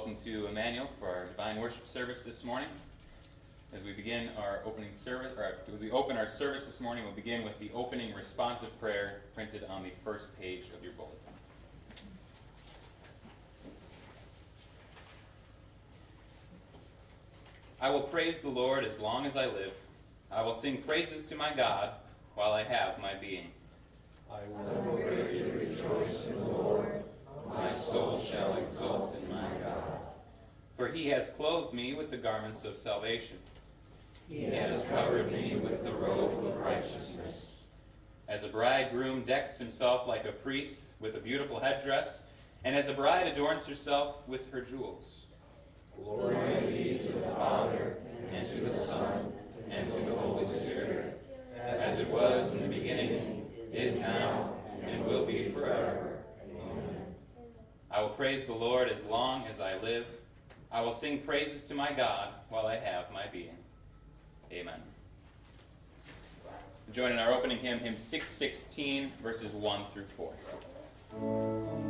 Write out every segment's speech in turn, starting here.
Welcome to Immanuel for our divine worship service this morning. As we begin our opening service, or as we open our service this morning, we'll begin with the opening responsive prayer printed on the first page of your bulletin. I will praise the Lord as long as I live. I will sing praises to my God while I have my being. I will greatly rejoice in the Lord. My soul shall exult in. For he has clothed me with the garments of salvation. He has covered me with the robe of righteousness. As a bridegroom decks himself like a priest with a beautiful headdress, and as a bride adorns herself with her jewels. Glory be to the Father, and to the Son, and to the Holy Spirit, as it was in the beginning, is now, and will be forever. Amen. I will praise the Lord as long as I live. I will sing praises to my God while I have my being. Amen. Join in our opening hymn, hymn 616, verses 1 through 4.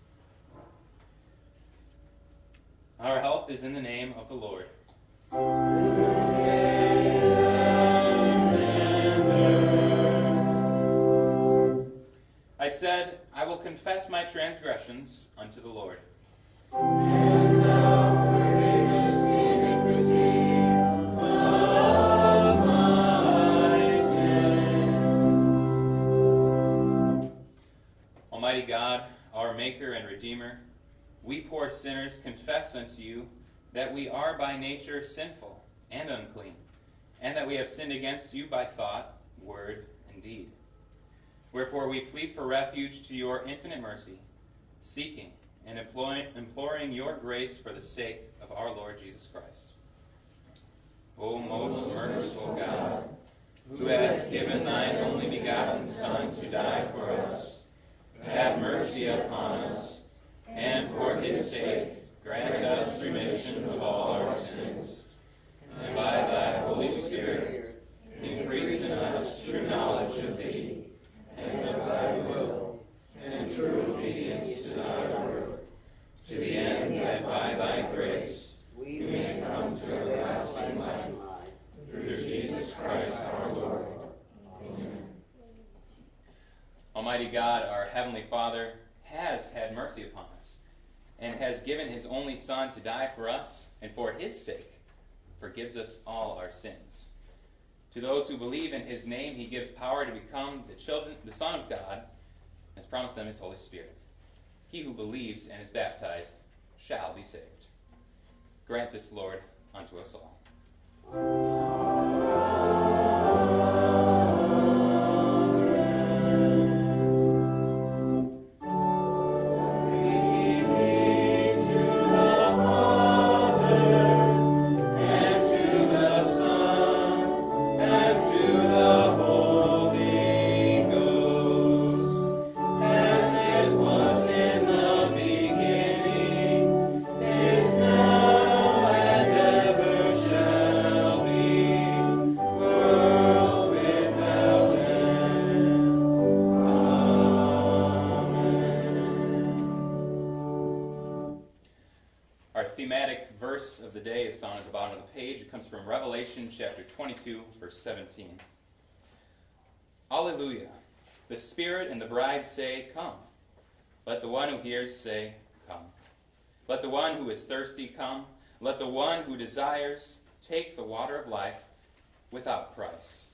Our help is in the name of the Lord. I said, I will confess my transgressions unto the Lord. Almighty God, our Maker and Redeemer, we poor sinners confess unto you that we are by nature sinful and unclean, and that we have sinned against you by thought, word, and deed. Wherefore we flee for refuge to your infinite mercy, seeking and imploring your grace for the sake of our Lord Jesus Christ. O most merciful God, who hast given thine only begotten Son to die for us, have mercy upon us, and for his sake grant us remission of all our sins. And by thy Holy Spirit, increase in us true knowledge of thee, and of thy will, and true obedience to thy word, to the end that by thy grace we may come to everlasting life. Through Jesus Christ our Lord. Almighty God, our Heavenly Father, has had mercy upon us and has given his only Son to die for us and for his sake forgives us all our sins. To those who believe in his name, he gives power to become the children, the Son of God, and has promised them his Holy Spirit. He who believes and is baptized shall be saved. Grant this, Lord, unto us all. 17. Alleluia. The Spirit and the bride say, Come. Let the one who hears say, Come. Let the one who is thirsty come. Let the one who desires take the water of life without price.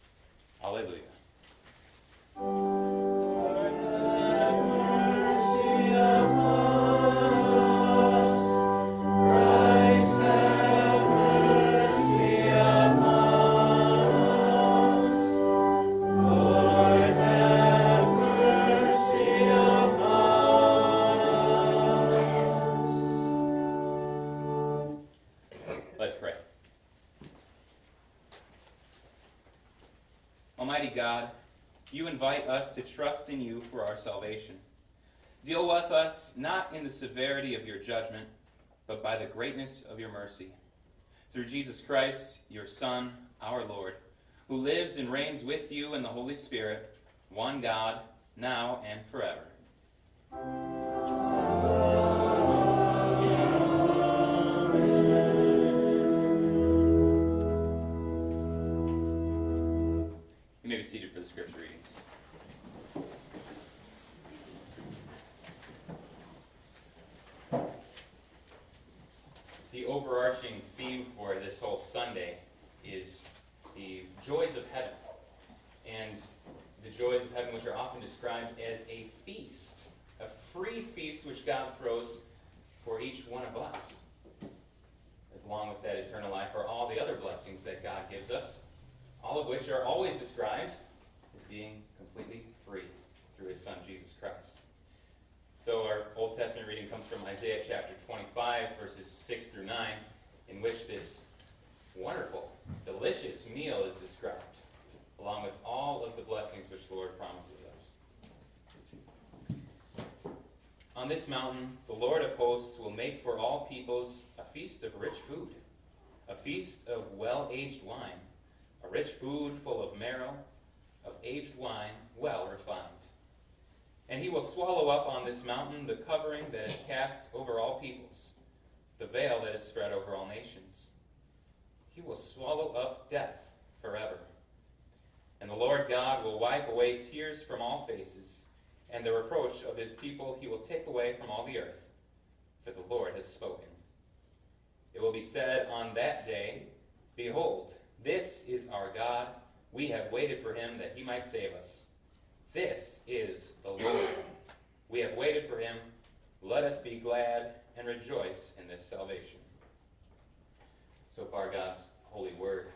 Alleluia. To trust in you for our salvation. Deal with us not in the severity of your judgment, but by the greatness of your mercy. Through Jesus Christ, your Son, our Lord, who lives and reigns with you in the Holy Spirit, one God, now and forever. You may be seated for the scripture readings. The overarching theme for this whole Sunday is the joys of heaven. And the joys of heaven, which are often described as a feast, a free feast which God throws for each one of us. Along with that eternal life are all the other blessings that God gives us, all of which are always described as being completely free through his Son, Jesus Christ. So our Old Testament reading comes from Isaiah chapter 25, verses 6 through 9, in which this wonderful, delicious meal is described, along with all of the blessings which the Lord promises us. On this mountain, the Lord of hosts will make for all peoples a feast of rich food, a feast of well aged wine, a rich food full of marrow, of aged wine well refined. And he will swallow up on this mountain the covering that is cast over all peoples, the veil that is spread over all nations. He will swallow up death forever. And the Lord God will wipe away tears from all faces, and the reproach of his people he will take away from all the earth, for the Lord has spoken. It will be said on that day, Behold, this is our God. We have waited for him that he might save us. This is the Lord. We have waited for him. Let us be glad and rejoice in this salvation. So far, God's holy word.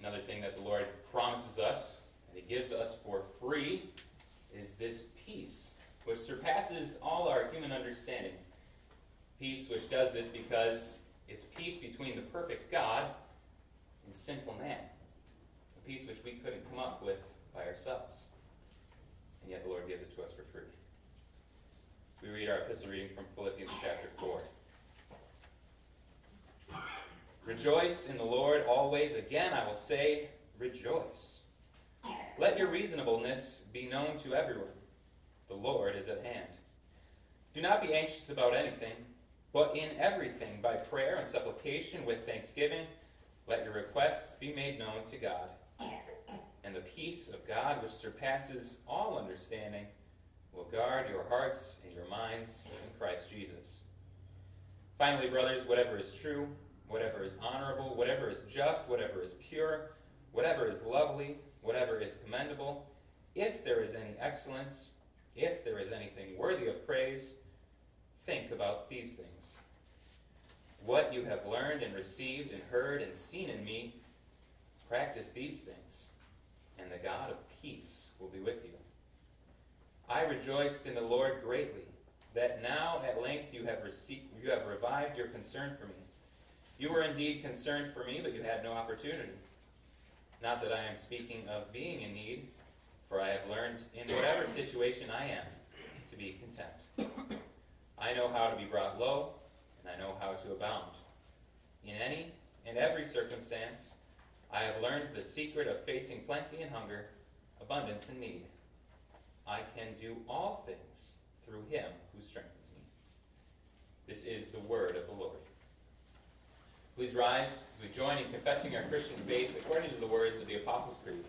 Another thing that the Lord promises us, and He gives us for free, is this peace, which surpasses all our human understanding. Peace which does this because it's peace between the perfect God and sinful man. A peace which we couldn't come up with by ourselves. And yet the Lord gives it to us for free. We read our epistle reading from Philippians chapter 4. Rejoice in the Lord always. Again, I will say, rejoice. Let your reasonableness be known to everyone. The Lord is at hand. Do not be anxious about anything, but in everything, by prayer and supplication with thanksgiving, let your requests be made known to God. And the peace of God, which surpasses all understanding, will guard your hearts and your minds in Christ Jesus. Finally, brothers, whatever is true, whatever is honorable, whatever is just, whatever is pure, whatever is lovely, whatever is commendable, if there is any excellence, if there is anything worthy of praise, think about these things. What you have learned and received and heard and seen in me, practice these things, and the God of peace will be with you. I rejoiced in the Lord greatly that now at length you have received, you have revived your concern for me. You were indeed concerned for me, but you had no opportunity. Not that I am speaking of being in need, for I have learned in whatever situation I am to be content. I know how to be brought low, and I know how to abound. In any and every circumstance, I have learned the secret of facing plenty and hunger, abundance and need. I can do all things through him who strengthens me. This is the word of the Lord. Please rise as we join in confessing our Christian faith according to the words of the Apostles' Creed.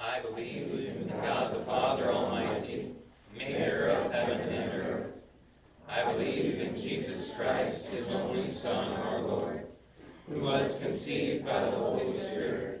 I believe in God the Father Almighty, maker of heaven and earth. I believe in Jesus Christ, his only Son, our Lord, who by the Holy Spirit,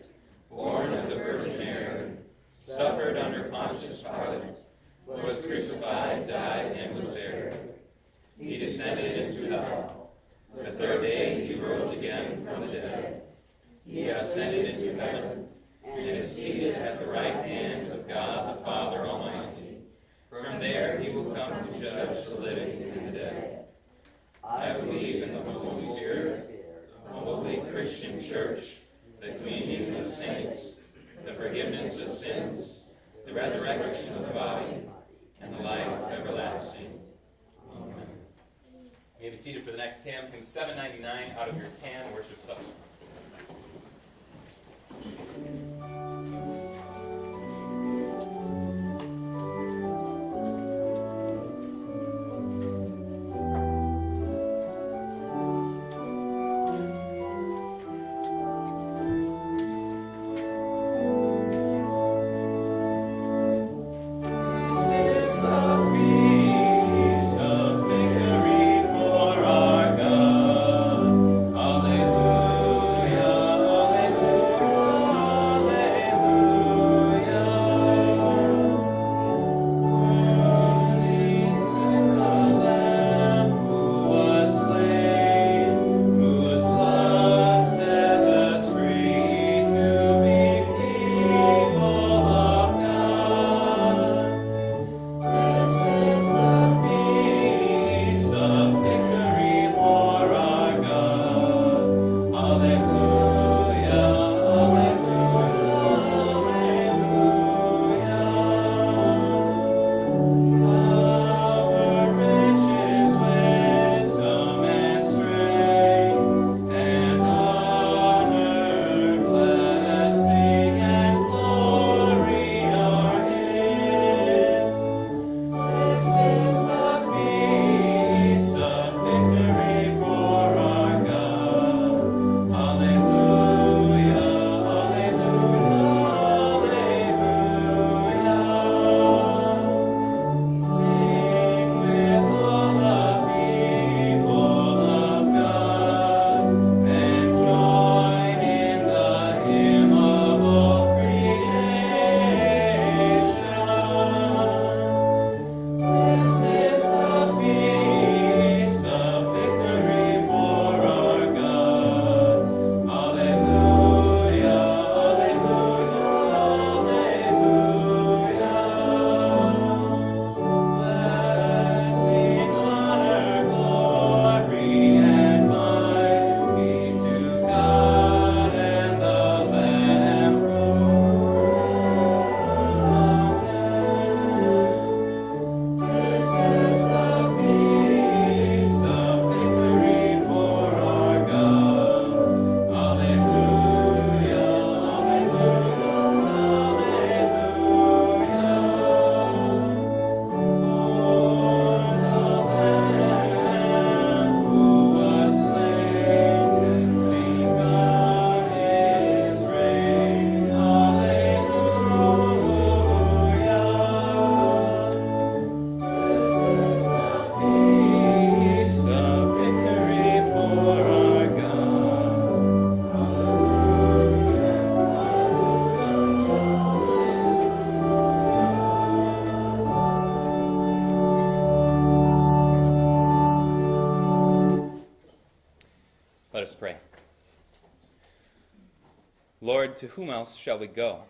To whom else shall we go?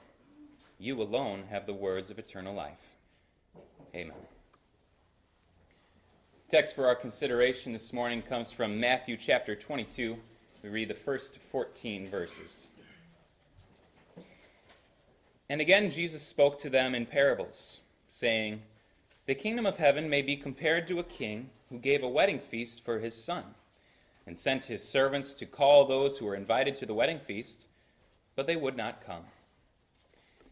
You alone have the words of eternal life. Amen. Text for our consideration this morning comes from Matthew chapter 22. We read the first 14 verses. And again, Jesus spoke to them in parables, saying, The kingdom of heaven may be compared to a king who gave a wedding feast for his son and sent his servants to call those who were invited to the wedding feast, but they would not come.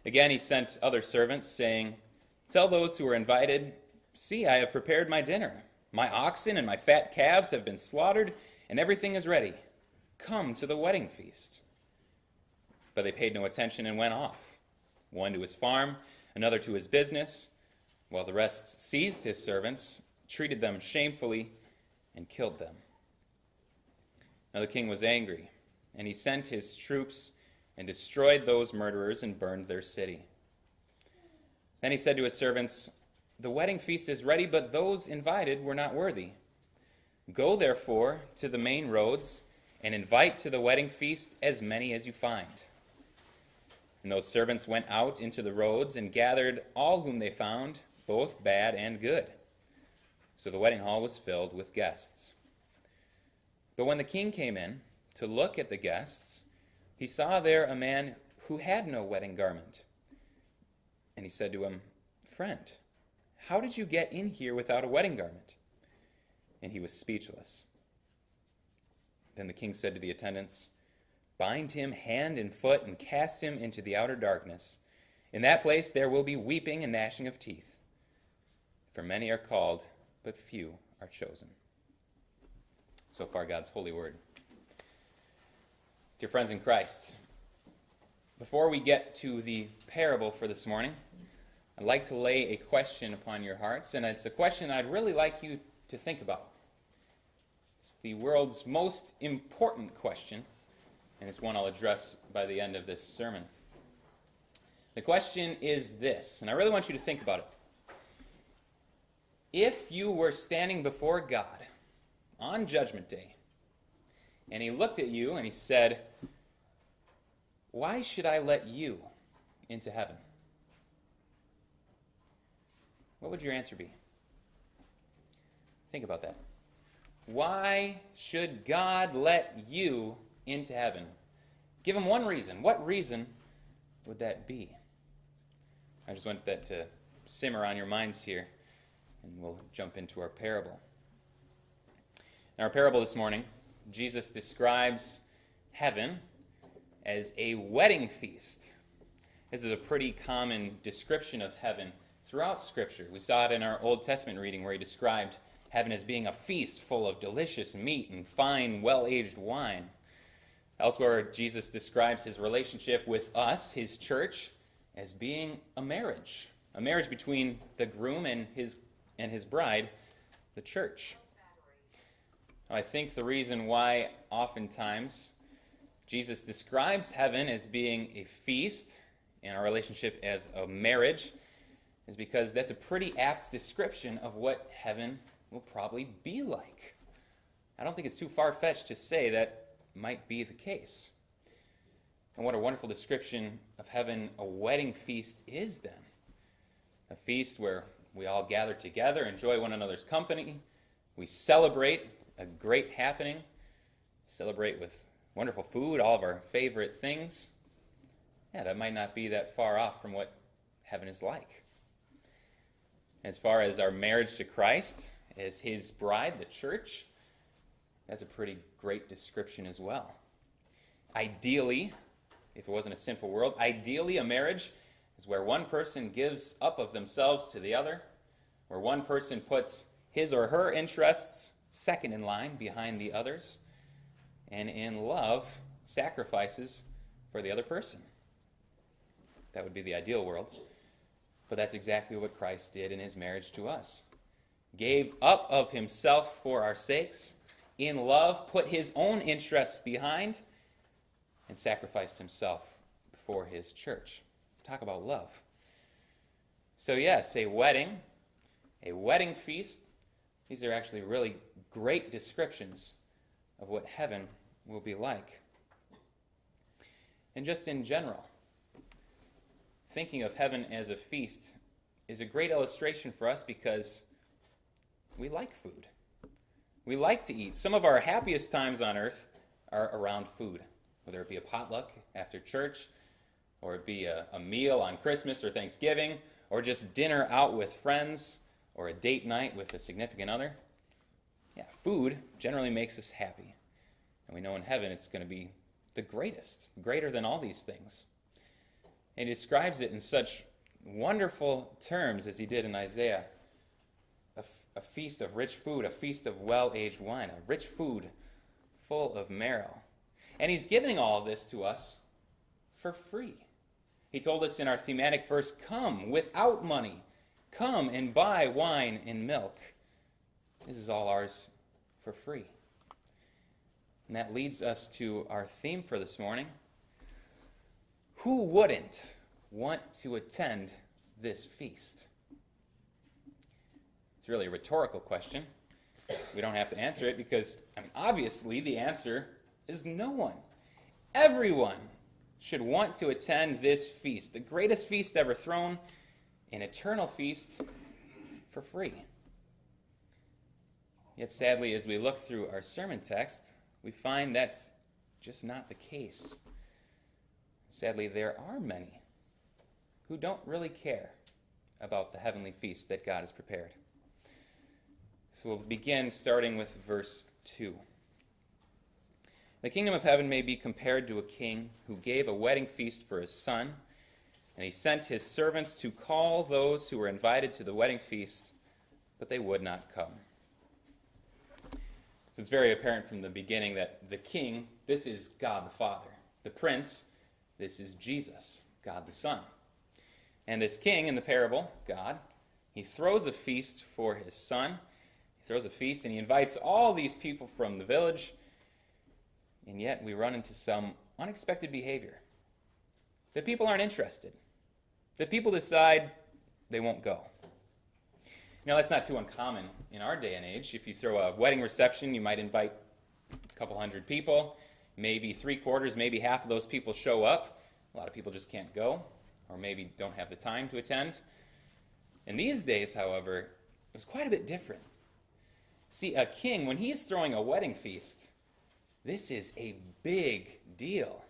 Again, he sent other servants, saying, Tell those who are invited, See, I have prepared my dinner. My oxen and my fat calves have been slaughtered, and everything is ready. Come to the wedding feast. But they paid no attention and went off, one to his farm, another to his business, while the rest seized his servants, treated them shamefully, and killed them. Now the king was angry, and he sent his troops and destroyed those murderers and burned their city. Then he said to his servants, The wedding feast is ready, but those invited were not worthy. Go therefore to the main roads and invite to the wedding feast as many as you find. And those servants went out into the roads and gathered all whom they found, both bad and good. So the wedding hall was filled with guests. But when the king came in to look at the guests, he saw there a man who had no wedding garment. And he said to him, Friend, how did you get in here without a wedding garment? And he was speechless. Then the king said to the attendants, Bind him hand and foot and cast him into the outer darkness. In that place there will be weeping and gnashing of teeth. For many are called, but few are chosen. So far, God's holy word. Dear friends in Christ, before we get to the parable for this morning, I'd like to lay a question upon your hearts, and it's a question I'd really like you to think about. It's the world's most important question, and it's one I'll address by the end of this sermon. The question is this, and I really want you to think about it. If you were standing before God on Judgment Day, and he looked at you and he said, Why should I let you into heaven? What would your answer be? Think about that. Why should God let you into heaven? Give him one reason. What reason would that be? I just want that to simmer on your minds here, and we'll jump into our parable. In our parable this morning, Jesus describes heaven as a wedding feast. This is a pretty common description of heaven throughout Scripture. We saw it in our Old Testament reading where he described heaven as being a feast full of delicious meat and fine, well aged wine. Elsewhere, Jesus describes his relationship with us, his church, as being a marriage, a marriage between the groom and his, and his bride, the church. I think the reason why oftentimes Jesus describes heaven as being a feast and our relationship as a marriage is because that's a pretty apt description of what heaven will probably be like. I don't think it's too far fetched to say that might be the case. And what a wonderful description of heaven a wedding feast is then. A feast where we all gather together, enjoy one another's company, we celebrate a great happening. Celebrate with wonderful food, all of our favorite things. Yeah, that might not be that far off from what heaven is like. As far as our marriage to Christ, as his bride, the church, that's a pretty great description as well. Ideally, if it wasn't a sinful world, ideally a marriage is where one person gives up of themselves to the other, where one person puts his or her interests second in line behind the others, and in love sacrifices for the other person. That would be the ideal world. But that's exactly what Christ did in his marriage to us. Gave up of himself for our sakes, in love, put his own interests behind, and sacrificed himself for his church. Talk about love. So, yes, a wedding, a wedding feast, these are actually really great descriptions of what heaven will be like. And just in general, thinking of heaven as a feast is a great illustration for us because we like food. We like to eat. Some of our happiest times on earth are around food, whether it be a potluck after church, or it be a, a meal on Christmas or Thanksgiving, or just dinner out with friends, or a date night with a significant other. Yeah, food generally makes us happy. And we know in heaven it's going to be the greatest, greater than all these things. And he describes it in such wonderful terms as he did in Isaiah a, f- a feast of rich food, a feast of well aged wine, a rich food full of marrow. And he's giving all this to us for free. He told us in our thematic verse come without money, come and buy wine and milk. This is all ours for free. And that leads us to our theme for this morning. Who wouldn't want to attend this feast? It's really a rhetorical question. We don't have to answer it because, I mean, obviously the answer is no one. Everyone should want to attend this feast, the greatest feast ever thrown, an eternal feast for free. Yet, sadly, as we look through our sermon text, we find that's just not the case. Sadly, there are many who don't really care about the heavenly feast that God has prepared. So we'll begin starting with verse 2. The kingdom of heaven may be compared to a king who gave a wedding feast for his son, and he sent his servants to call those who were invited to the wedding feast, but they would not come. So it's very apparent from the beginning that the king, this is God the Father. The prince, this is Jesus, God the Son. And this king in the parable, God, he throws a feast for his son. He throws a feast and he invites all these people from the village. And yet we run into some unexpected behavior. The people aren't interested. The people decide they won't go. Now, that's not too uncommon in our day and age. If you throw a wedding reception, you might invite a couple hundred people. Maybe three quarters, maybe half of those people show up. A lot of people just can't go, or maybe don't have the time to attend. In these days, however, it was quite a bit different. See, a king, when he's throwing a wedding feast, this is a big deal.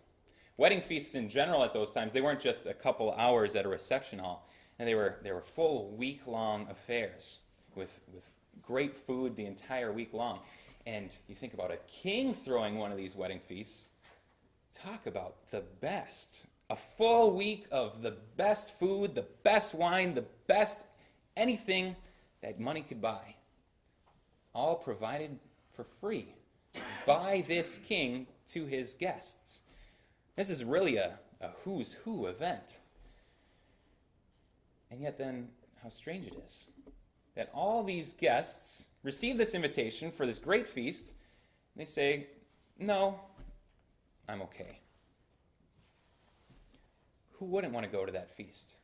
Wedding feasts in general at those times, they weren't just a couple hours at a reception hall and they were, they were full week long affairs with, with great food the entire week long. And you think about a king throwing one of these wedding feasts, talk about the best. A full week of the best food, the best wine, the best anything that money could buy. All provided for free by this king to his guests. This is really a, a who's who event. And yet, then, how strange it is that all these guests receive this invitation for this great feast, and they say, No, I'm okay. Who wouldn't want to go to that feast?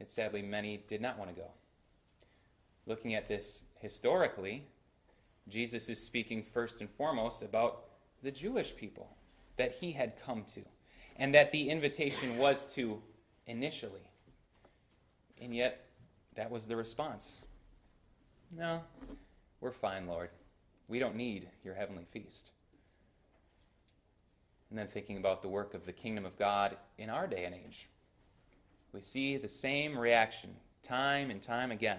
Yet sadly, many did not want to go. Looking at this historically, Jesus is speaking first and foremost about the Jewish people that he had come to, and that the invitation was to initially. And yet, that was the response. No, we're fine, Lord. We don't need your heavenly feast. And then thinking about the work of the kingdom of God in our day and age, we see the same reaction time and time again.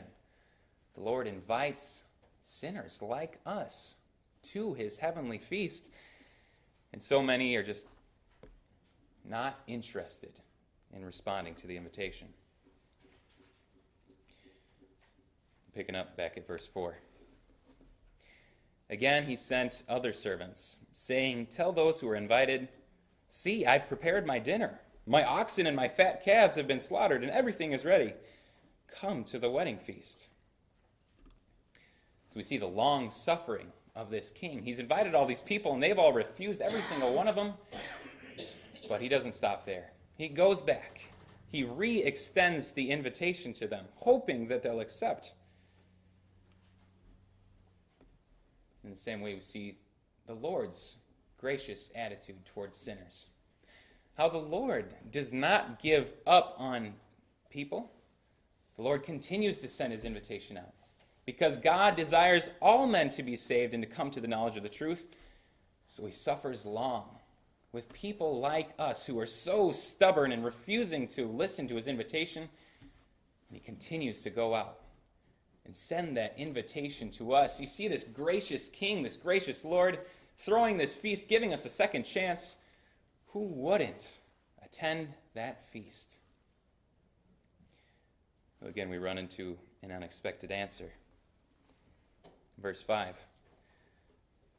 The Lord invites sinners like us to his heavenly feast, and so many are just not interested in responding to the invitation. Picking up back at verse 4. Again, he sent other servants, saying, Tell those who are invited, See, I've prepared my dinner. My oxen and my fat calves have been slaughtered, and everything is ready. Come to the wedding feast. So we see the long suffering of this king. He's invited all these people, and they've all refused, every single one of them. But he doesn't stop there. He goes back. He re extends the invitation to them, hoping that they'll accept. In the same way, we see the Lord's gracious attitude towards sinners. How the Lord does not give up on people. The Lord continues to send his invitation out. Because God desires all men to be saved and to come to the knowledge of the truth, so he suffers long with people like us who are so stubborn and refusing to listen to his invitation. And he continues to go out and send that invitation to us. You see this gracious King, this gracious Lord, throwing this feast, giving us a second chance. Who wouldn't attend that feast? Again, we run into an unexpected answer. Verse 5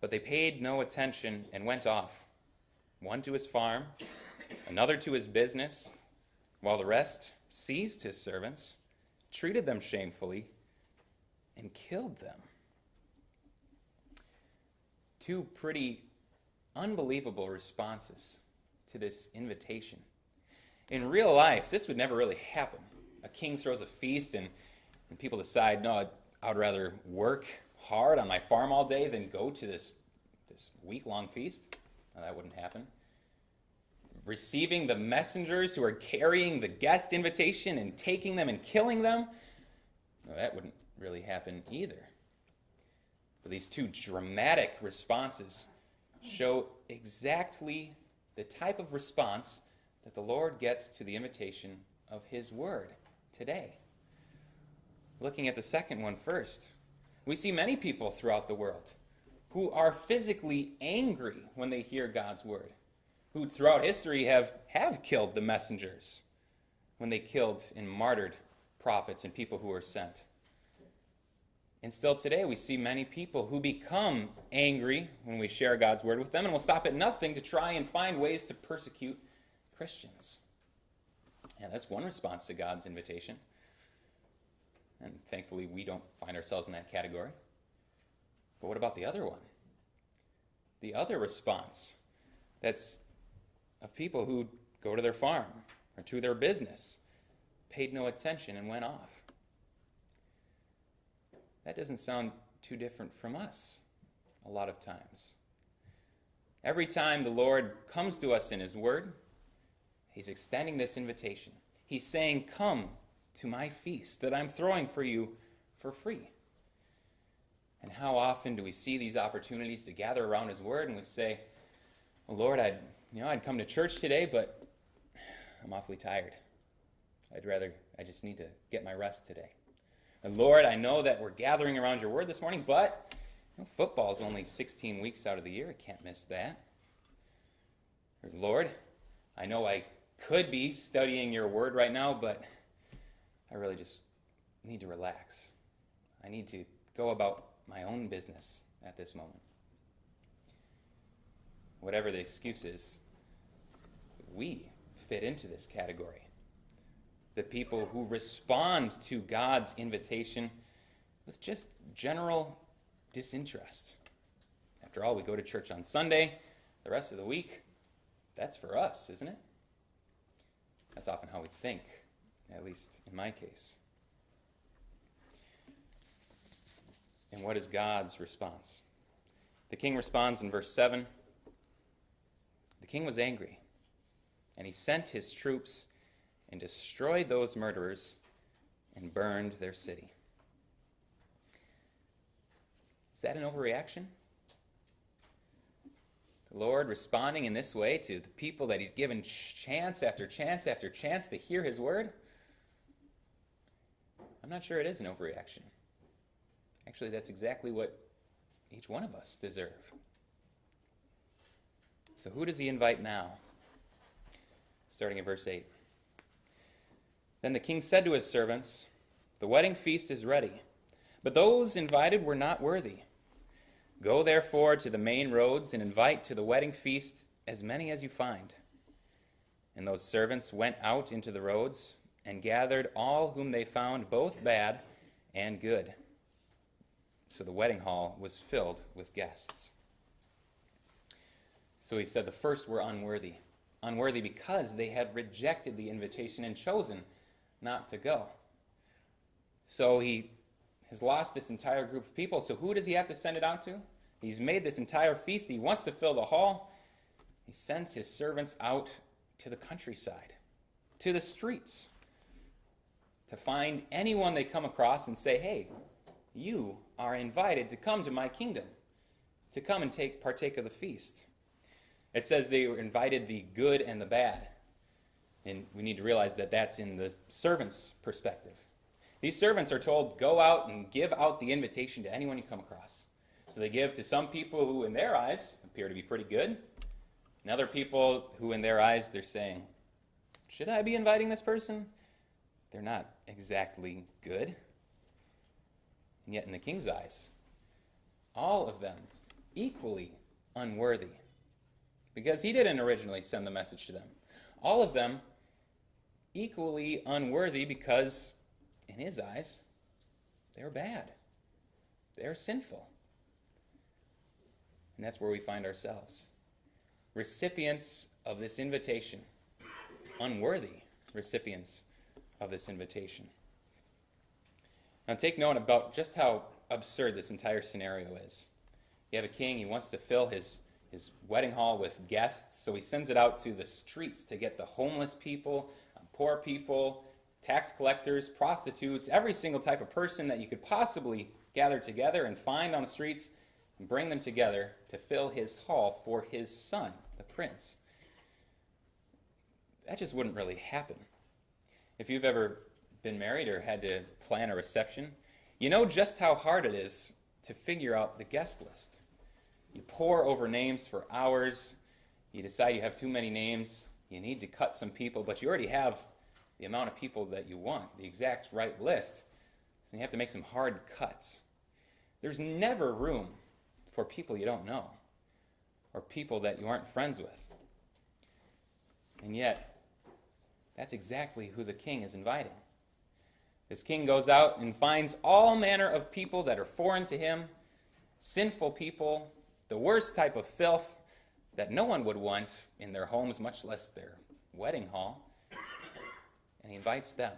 But they paid no attention and went off, one to his farm, another to his business, while the rest seized his servants, treated them shamefully, and killed them. Two pretty unbelievable responses to this invitation. In real life, this would never really happen. A king throws a feast, and, and people decide, no, I'd, I'd rather work hard on my farm all day than go to this, this week long feast. No, that wouldn't happen. Receiving the messengers who are carrying the guest invitation and taking them and killing them, no, that wouldn't really happen either. But these two dramatic responses show exactly the type of response that the Lord gets to the invitation of His Word today. Looking at the second one first, we see many people throughout the world who are physically angry when they hear God's Word, who throughout history have, have killed the messengers when they killed and martyred prophets and people who were sent. And still today, we see many people who become angry when we share God's word with them and will stop at nothing to try and find ways to persecute Christians. And that's one response to God's invitation. And thankfully, we don't find ourselves in that category. But what about the other one? The other response that's of people who go to their farm or to their business, paid no attention, and went off. That doesn't sound too different from us a lot of times. Every time the Lord comes to us in His Word, He's extending this invitation. He's saying, Come to my feast that I'm throwing for you for free. And how often do we see these opportunities to gather around His Word and we say, well, Lord, I'd, you know, I'd come to church today, but I'm awfully tired. I'd rather, I just need to get my rest today. And Lord, I know that we're gathering around your word this morning, but you know, football is only 16 weeks out of the year. I can't miss that. Or, Lord, I know I could be studying your word right now, but I really just need to relax. I need to go about my own business at this moment. Whatever the excuse is, we fit into this category the people who respond to God's invitation with just general disinterest. After all, we go to church on Sunday, the rest of the week, that's for us, isn't it? That's often how we think, at least in my case. And what is God's response? The king responds in verse 7 The king was angry, and he sent his troops and destroyed those murderers and burned their city. Is that an overreaction? The Lord responding in this way to the people that He's given chance after chance after chance to hear His word? I'm not sure it is an overreaction. Actually, that's exactly what each one of us deserve. So, who does He invite now? Starting in verse 8. Then the king said to his servants, The wedding feast is ready, but those invited were not worthy. Go therefore to the main roads and invite to the wedding feast as many as you find. And those servants went out into the roads and gathered all whom they found, both bad and good. So the wedding hall was filled with guests. So he said the first were unworthy. Unworthy because they had rejected the invitation and chosen not to go. So he has lost this entire group of people. So who does he have to send it out to? He's made this entire feast. He wants to fill the hall. He sends his servants out to the countryside, to the streets, to find anyone they come across and say, hey, you are invited to come to my kingdom, to come and take partake of the feast. It says they were invited the good and the bad. And we need to realize that that's in the servant's perspective. These servants are told, go out and give out the invitation to anyone you come across. So they give to some people who, in their eyes, appear to be pretty good, and other people who, in their eyes, they're saying, should I be inviting this person? They're not exactly good. And yet, in the king's eyes, all of them equally unworthy. Because he didn't originally send the message to them. All of them equally unworthy because, in his eyes, they're bad. They're sinful. And that's where we find ourselves. Recipients of this invitation, unworthy recipients of this invitation. Now, take note about just how absurd this entire scenario is. You have a king, he wants to fill his, his wedding hall with guests, so he sends it out to the streets to get the homeless people, um, poor people, tax collectors, prostitutes, every single type of person that you could possibly gather together and find on the streets and bring them together to fill his hall for his son, the prince. That just wouldn't really happen. If you've ever been married or had to plan a reception, you know just how hard it is to figure out the guest list. You pore over names for hours, you decide you have too many names, you need to cut some people, but you already have the amount of people that you want, the exact right list. So you have to make some hard cuts. There's never room for people you don't know or people that you aren't friends with. And yet, that's exactly who the king is inviting. This king goes out and finds all manner of people that are foreign to him, sinful people, the worst type of filth that no one would want in their homes, much less their wedding hall. And he invites them.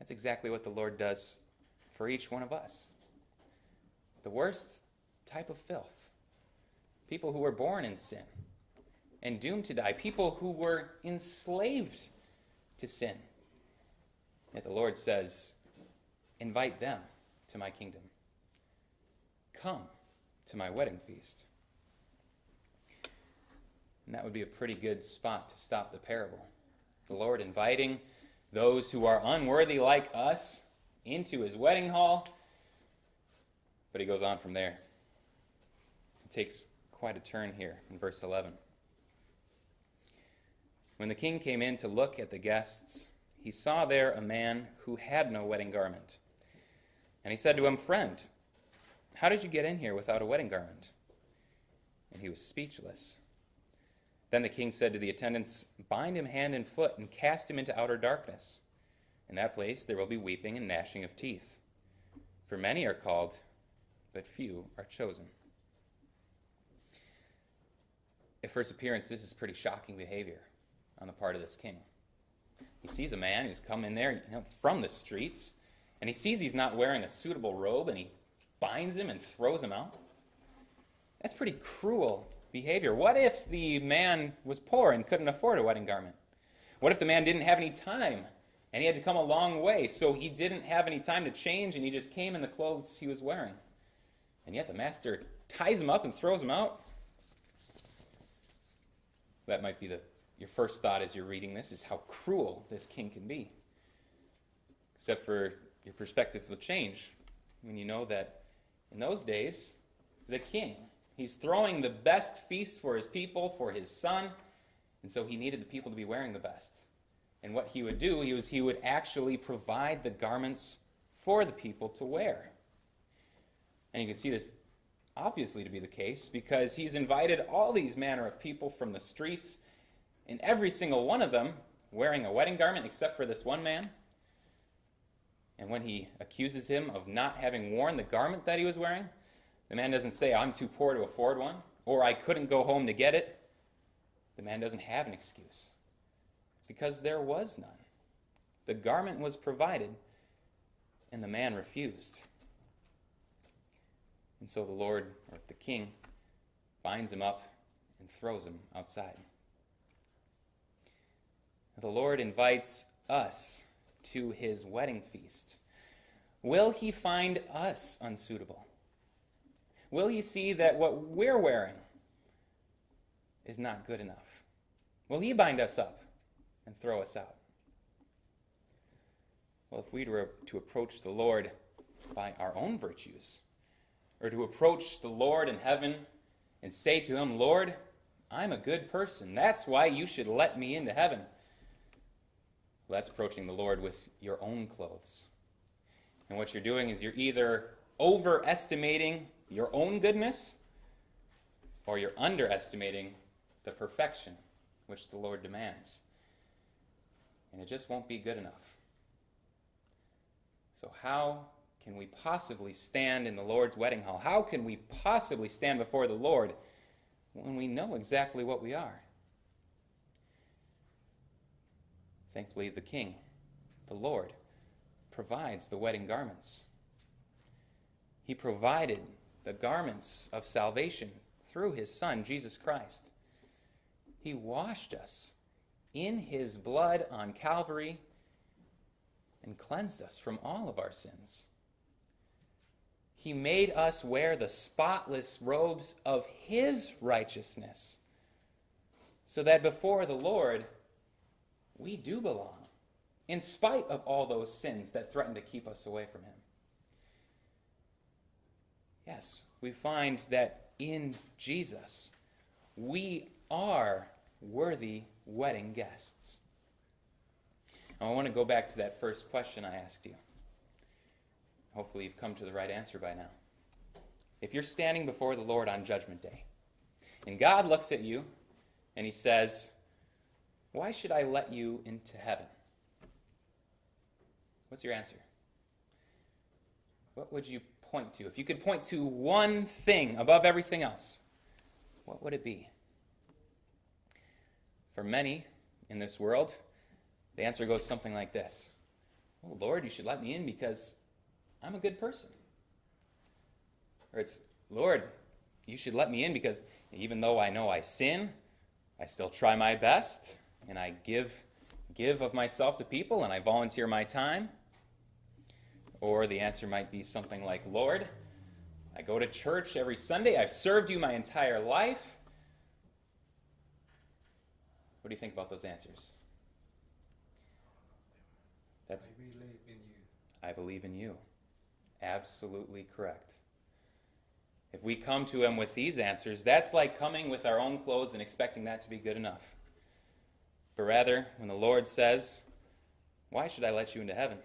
That's exactly what the Lord does for each one of us. The worst type of filth. People who were born in sin and doomed to die. People who were enslaved to sin. Yet the Lord says, Invite them to my kingdom. Come to my wedding feast. And that would be a pretty good spot to stop the parable. The Lord inviting those who are unworthy like us into his wedding hall. But he goes on from there. It takes quite a turn here in verse 11. When the king came in to look at the guests, he saw there a man who had no wedding garment. And he said to him, Friend, how did you get in here without a wedding garment? And he was speechless. Then the king said to the attendants, Bind him hand and foot and cast him into outer darkness. In that place there will be weeping and gnashing of teeth. For many are called, but few are chosen. At first appearance, this is pretty shocking behavior on the part of this king. He sees a man who's come in there you know, from the streets, and he sees he's not wearing a suitable robe, and he binds him and throws him out. That's pretty cruel behavior. What if the man was poor and couldn't afford a wedding garment? What if the man didn't have any time and he had to come a long way, so he didn't have any time to change and he just came in the clothes he was wearing? And yet the master ties him up and throws him out? That might be the your first thought as you're reading this is how cruel this king can be. Except for your perspective will change when you know that in those days, the king, he's throwing the best feast for his people, for his son, and so he needed the people to be wearing the best. And what he would do, he was he would actually provide the garments for the people to wear. And you can see this obviously to be the case because he's invited all these manner of people from the streets and every single one of them wearing a wedding garment except for this one man. And when he accuses him of not having worn the garment that he was wearing, the man doesn't say, I'm too poor to afford one, or I couldn't go home to get it. The man doesn't have an excuse because there was none. The garment was provided, and the man refused. And so the Lord, or the king, binds him up and throws him outside. The Lord invites us to his wedding feast. Will he find us unsuitable? Will he see that what we're wearing is not good enough? Will he bind us up and throw us out? Well, if we were to approach the Lord by our own virtues, or to approach the Lord in heaven and say to him, Lord, I'm a good person. That's why you should let me into heaven. Well, that's approaching the Lord with your own clothes. And what you're doing is you're either overestimating your own goodness or you're underestimating the perfection which the Lord demands. And it just won't be good enough. So, how can we possibly stand in the Lord's wedding hall? How can we possibly stand before the Lord when we know exactly what we are? Thankfully, the King, the Lord, provides the wedding garments. He provided the garments of salvation through his Son, Jesus Christ. He washed us in his blood on Calvary and cleansed us from all of our sins. He made us wear the spotless robes of his righteousness so that before the Lord we do belong, in spite of all those sins that threaten to keep us away from Him. Yes, we find that in Jesus, we are worthy wedding guests. Now, I want to go back to that first question I asked you. Hopefully, you've come to the right answer by now. If you're standing before the Lord on Judgment Day, and God looks at you and He says, why should I let you into heaven? What's your answer? What would you point to? If you could point to one thing above everything else, what would it be? For many in this world, the answer goes something like this Oh, Lord, you should let me in because I'm a good person. Or it's, Lord, you should let me in because even though I know I sin, I still try my best and I give give of myself to people and I volunteer my time. Or the answer might be something like, Lord, I go to church every Sunday. I've served you my entire life. What do you think about those answers? That's I believe in you. I believe in you. Absolutely correct. If we come to him with these answers, that's like coming with our own clothes and expecting that to be good enough. But rather, when the Lord says, Why should I let you into heaven?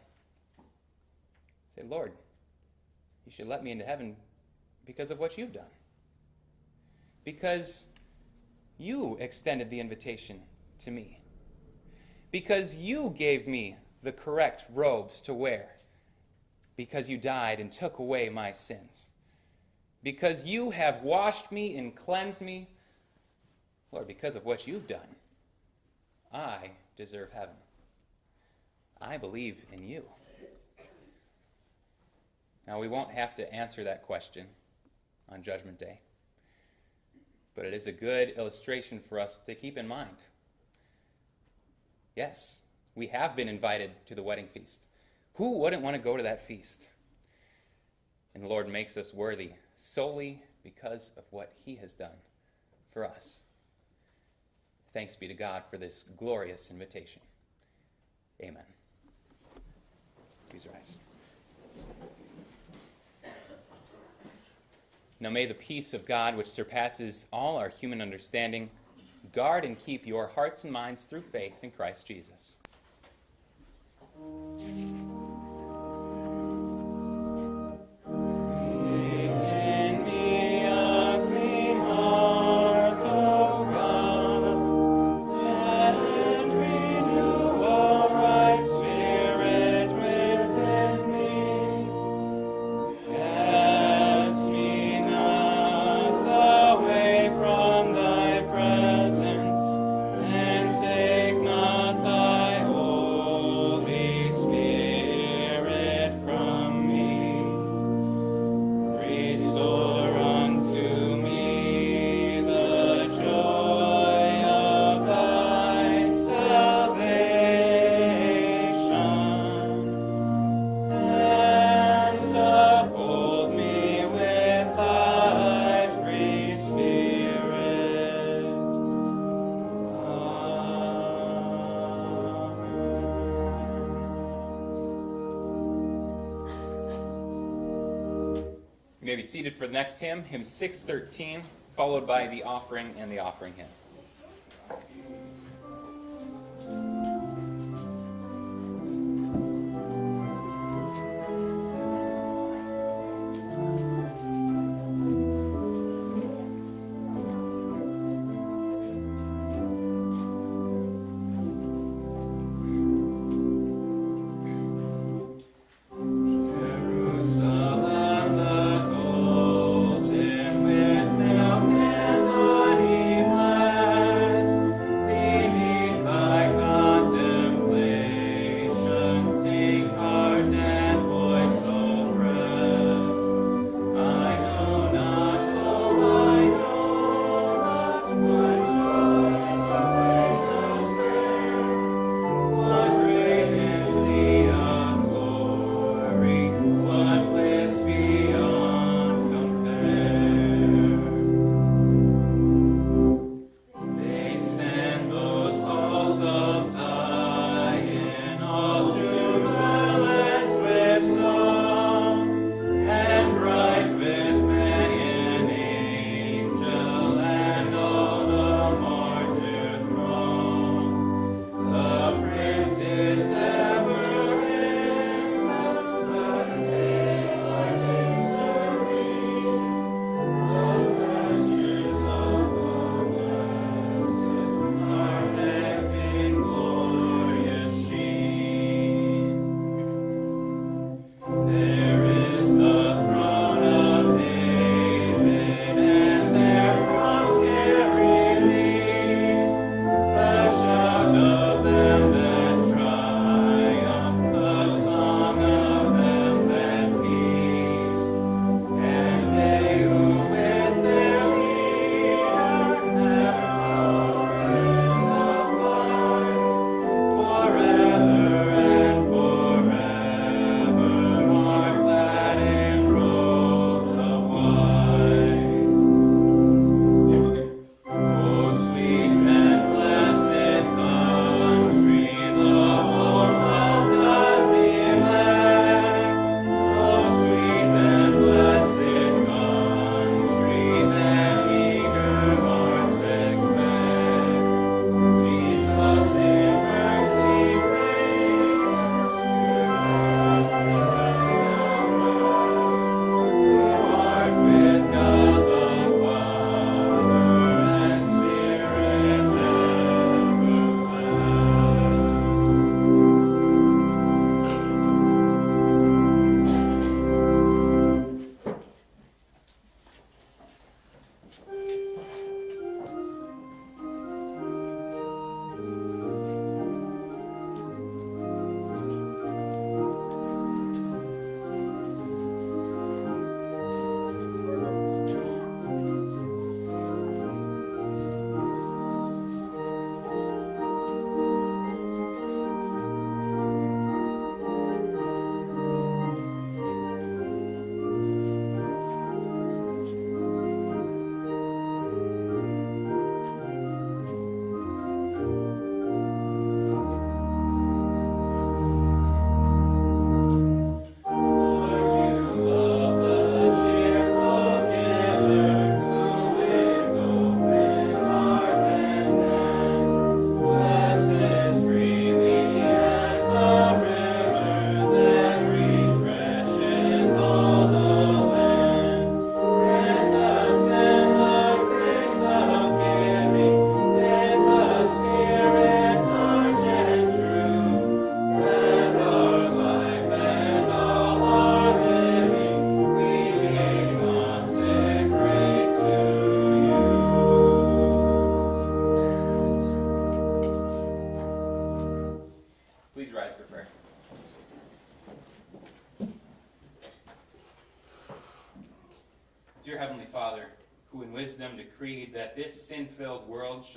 Say, Lord, you should let me into heaven because of what you've done. Because you extended the invitation to me. Because you gave me the correct robes to wear. Because you died and took away my sins. Because you have washed me and cleansed me. Lord, because of what you've done. I deserve heaven. I believe in you. Now, we won't have to answer that question on Judgment Day, but it is a good illustration for us to keep in mind. Yes, we have been invited to the wedding feast. Who wouldn't want to go to that feast? And the Lord makes us worthy solely because of what He has done for us. Thanks be to God for this glorious invitation. Amen. Please rise. Now may the peace of God, which surpasses all our human understanding, guard and keep your hearts and minds through faith in Christ Jesus. Seated for the next hymn, hymn 613, followed by the offering and the offering hymn.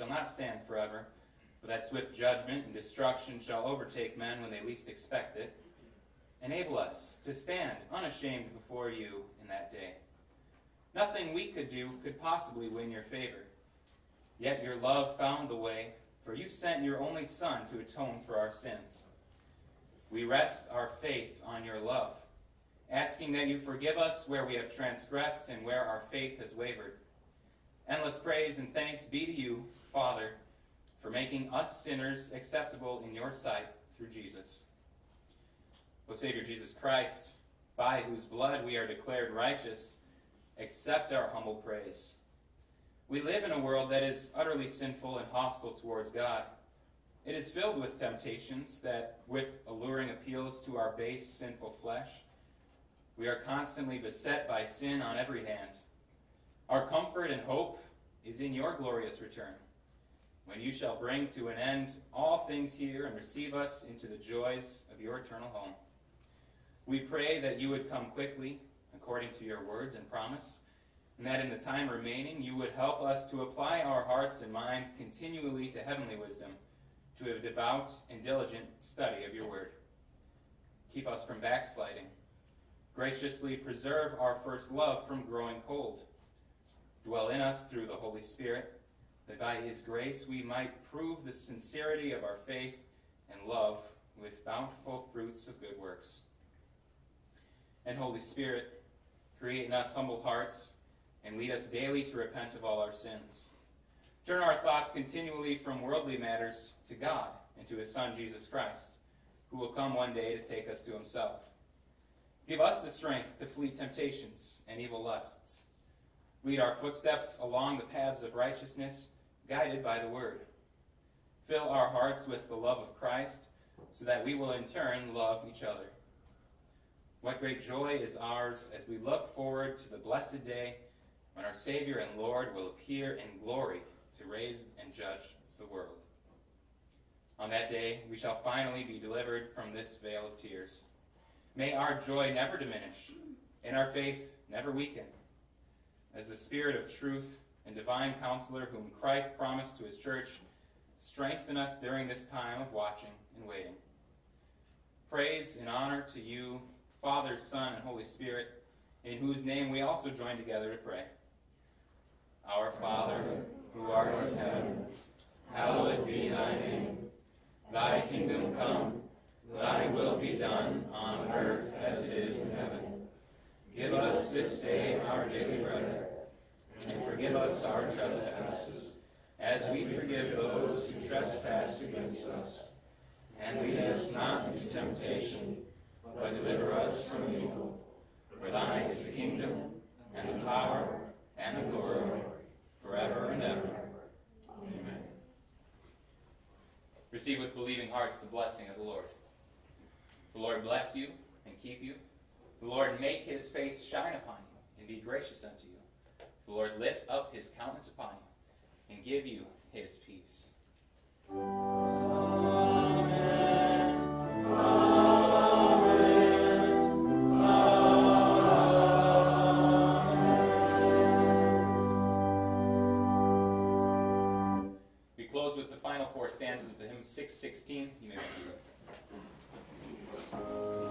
Shall not stand forever, but that swift judgment and destruction shall overtake men when they least expect it. Enable us to stand unashamed before you in that day. Nothing we could do could possibly win your favor. Yet your love found the way, for you sent your only Son to atone for our sins. We rest our faith on your love. asking that you forgive us where we have transgressed and where our faith has wavered. Endless praise and thanks be to you, Father, for making us sinners acceptable in your sight through Jesus. O Savior Jesus Christ, by whose blood we are declared righteous, accept our humble praise. We live in a world that is utterly sinful and hostile towards God. It is filled with temptations that, with alluring appeals to our base, sinful flesh, we are constantly beset by sin on every hand. Our comfort and hope is in your glorious return, when you shall bring to an end all things here and receive us into the joys of your eternal home. We pray that you would come quickly, according to your words and promise, and that in the time remaining you would help us to apply our hearts and minds continually to heavenly wisdom, to a devout and diligent study of your word. Keep us from backsliding Graciously preserve our first love from growing cold. Dwell in us through the Holy Spirit, that by his grace we might prove the sincerity of our faith and love with bountiful fruits of good works. And Holy Spirit, create in us humble hearts and lead us daily to repent of all our sins. Turn our thoughts continually from worldly matters to God and to his Son, Jesus Christ, who will come one day to take us to himself. Give us the strength to flee temptations and evil lusts. Lead our footsteps along the paths of righteousness, guided by the word. Fill our hearts with the love of Christ, so that we will in turn love each other. What great joy is ours as we look forward to the blessed day when our Savior and Lord will appear in glory to raise and judge the world. On that day, we shall finally be delivered from this vale of tears. May our joy never diminish and our faith never weaken. As the Spirit of truth and divine counselor whom Christ promised to his church, strengthen us during this time of watching and waiting. Praise and honor to you, Father, Son, and Holy Spirit, in whose name we also join together to pray. Our Father, who art in heaven, hallowed be thy name. Thy kingdom come. Thy will be done on earth as it is in heaven. Give us this day our daily bread, and forgive us our trespasses, as we forgive those who trespass against us. And lead us not into temptation, but deliver us from evil. For thine is the kingdom, and the power, and the glory, forever and ever. Amen. Receive with believing hearts the blessing of the Lord. The Lord bless you and keep you. The Lord make his face shine upon you and be gracious unto you. The Lord lift up his countenance upon you and give you his peace. Amen. We close with the final four stanzas of the hymn 616. You may. Thank you.